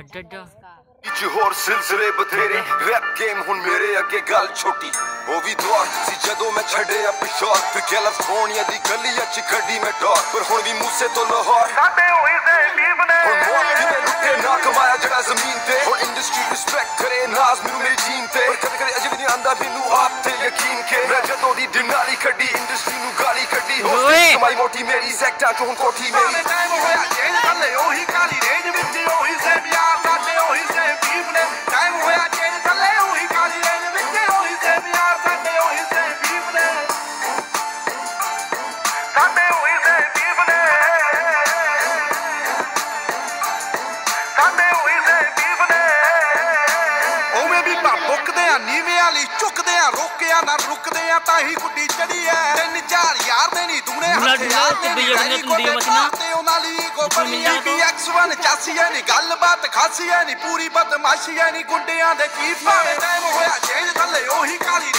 ਅੱਡਾ ਅੱਡਾ। ਚ ਹੋਰ ਸਿਲਸਿਲੇ ਬਥੇਰੇ। ਰੈਪ ਗੇਮ ਹੁਣ ਮੇਰੇ ਅੱਗੇ ਗੱਲ ਛੋਟੀ। ਉਹ ਵੀ ਦੌਰ ਸੀ ਜਦੋਂ ਮੈਂ ਛੱਡਿਆ ਪਿਸ਼ੌਰ ਫਿਰ ਕੈਲੀਫੋਰਨੀਆ ਦੀ ਗਲੀਆਂ ਚ ਖੱਡੀ ਮੈਂ ਡੌਰ ਪਰ ਹੁਣ ਵੀ ਮੂਸੇ ਤੋਂ ਲਾਹੌਰ। ਸਾਡੇ ਹੋਈ ਸੇ ਲੀਵ ਨੇ। ਹੁਣ ਮੌਤ ਕਿਵੇਂ ਲੁੱਟੇ ਨਾ ਕਮਾਇਆ ਜਿਹੜਾ ਜ਼ਮੀਨ ਤੇ। ਹੁਣ ਇੰਡਸਟਰੀ ਰਿਸਪੈਕਟ ਕਰੇ ਨਾਜ਼ ਮੈਨੂੰ ਮੇਰੀ ਜੀਨ ਤੇ। ਪਰ ਕਦੇ ਕਦੇ ਅਜੇ ਵੀ ਨਹੀਂ ਆਂਦਾ ਮੈਨੂੰ ਆਪ ਤੇ ਯਕੀਨ ਕੇ ਮੈਂ ਜਦੋਂ ਦੀ ਦਿਨਾਲੀ ਕੱਢੀ ਇੰਡਸਟਰੀ ਨੂੰ ਗਾਲੀ ਕੱਢੀ ਹੋ। ਕਮਾਈ ਮੋਟੀ ਮੇਰੀ ਸੈਕਟਰ ਚ ਹੁਣ ਕੋਠੀ ਮੇਰੀ ਟਾਈਮ ਹੋਇਆ ਚੇਂਜ ਥੱਲੇ ਉਹੀ ਕਾਲੀ ਰੇਂਜ ਨਾ ਰੁਕਦੇ ਆ ਤਾਂ ਹੀ ਗੁੱਡੀ ਚੜੀ ਐ ਤਿੰਨ ਚਾਰ ਯਾਰ ਦੇ ਨਹੀਂ ਦੁਗਣੇ ਮੁੰਡਾ ਹਥਿਆਰ ਢਿੱਲਾ ਦੇ ਤੇ ਬਈਆ ਨਹੀਂ ਬੰਦਾ ਤੁੰਦੀ ਮਚਨਾ। ਤੇ ਉਹਨਾਂ ਲਈ ਕੋ ਬਣੀ ਮਿਲ ਜਾ ਤੂੰ। BX1 ਚਾਸੀ ਐ ਨੀ ਗੱਲਬਾਤ ਖਾਸੀ ਐ ਨੀ ਪੂਰੀ ਬਦਮਾਸ਼ੀ ਐ ਨੀ ਗੁੰਡਿਆਂ ਦੇ ਚੀਫ ਭਾਵੇਂ ਟਾਈਮ ਹੋਇਆ ਚੇਂਜ ਥੱਲੇ ਉਹੀ ਕਾਲੀ